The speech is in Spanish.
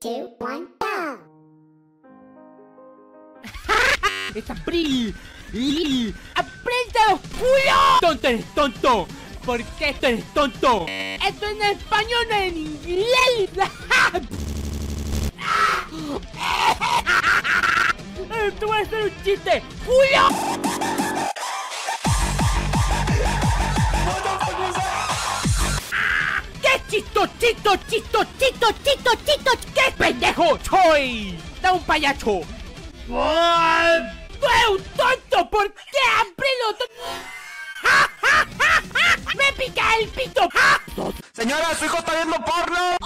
two, one, go! ¡Es abril! ¡Y! ¡Aprieta los culos! ¡Tonto eres tonto! ¿Por qué esto eres tonto? Esto en español, no en inglés. ¡Esto va a ser un chiste! ¡Culo! ¡Qué chisto, chisto, chisto, chisto, chisto, chisto! ¡Qué pendejo soy! ¡Da un payacho! ¡Fue un tonto! ¿Por qué abrí los ¡Ja, ja, ja, ja! ¡Me pica el pito! Señora, su hijo está viendo porno.